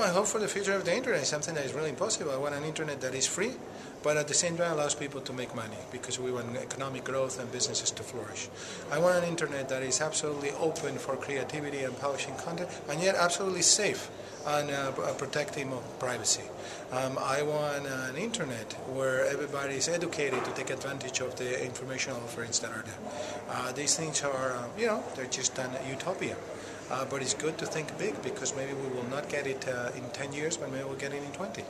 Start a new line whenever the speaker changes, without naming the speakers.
my hope for the future of the internet is something that is really impossible. I want an internet that is free, but at the same time allows people to make money because we want economic growth and businesses to flourish. I want an internet that is absolutely open for creativity and publishing content, and yet absolutely safe and uh, protecting privacy. Um, I want an internet where everybody is educated to take advantage of the information offerings that are there. Uh, these things are, uh, you know, they're just an utopia. Uh, but it's good to think big because maybe we will not get it uh, in 10 years, but maybe we'll get it in 20.